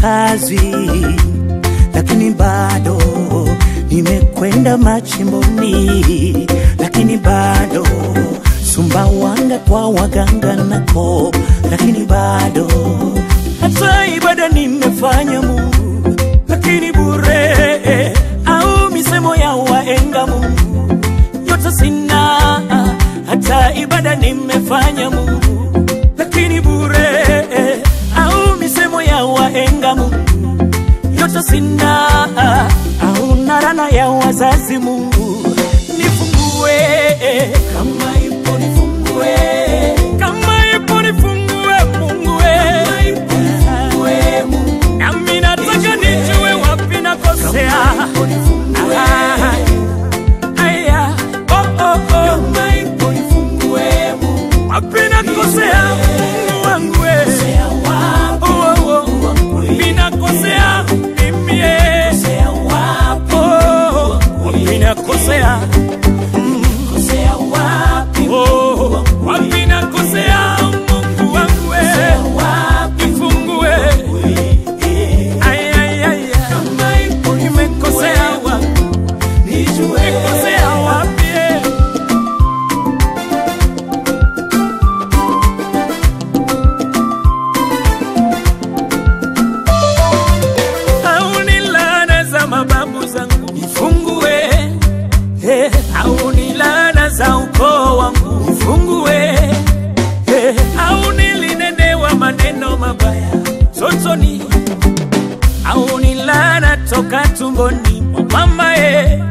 kazi, lakini bado nimekwenda machimboni, lakini bado Sumbawanga kwa waganga nako, lakini bado hata ibada nimefanya Mungu, lakini bado, sina, au narana ya wazazi. Mungu nifungue eh, motoni au nilala toka tumboni mwa mamaye,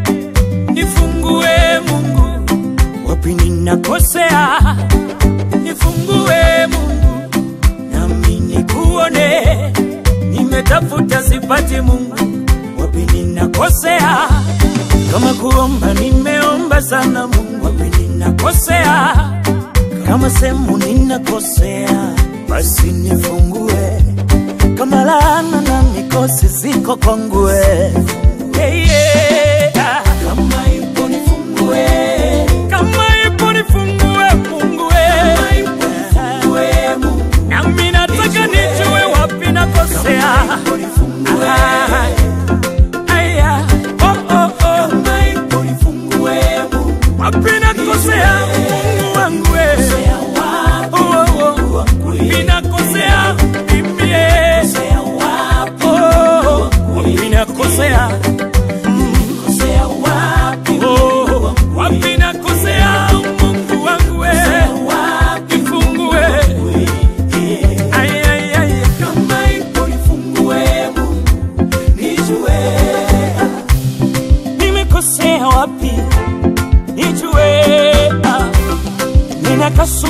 nifungue Mungu, wapi ninakosea? Nifungue Mungu, nami nikuone. Nimetafuta sipati Mungu, wapi ninakosea? Kama kuomba nimeomba sana Mungu, wapi ninakosea? Kama sehemu ninakosea, basi nifungue kama laana na mikosi ziko kongwe hey.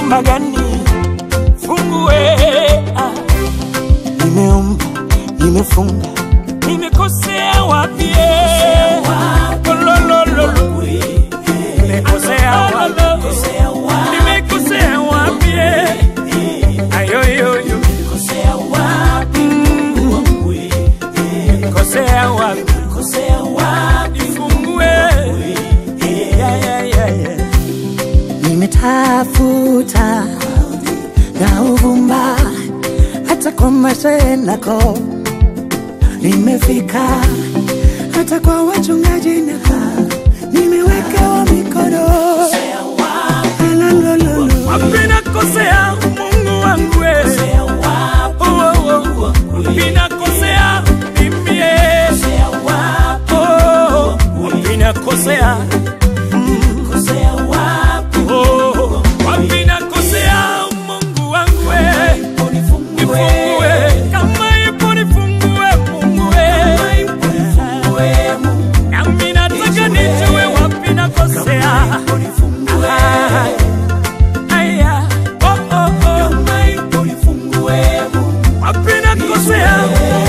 namna gani? Fungue, ah. nimeomba, nimefunga. komasenako nimefika. Hata kwa wachungaji naka. Nimewekewa mikono. Wapi nakosea? myself.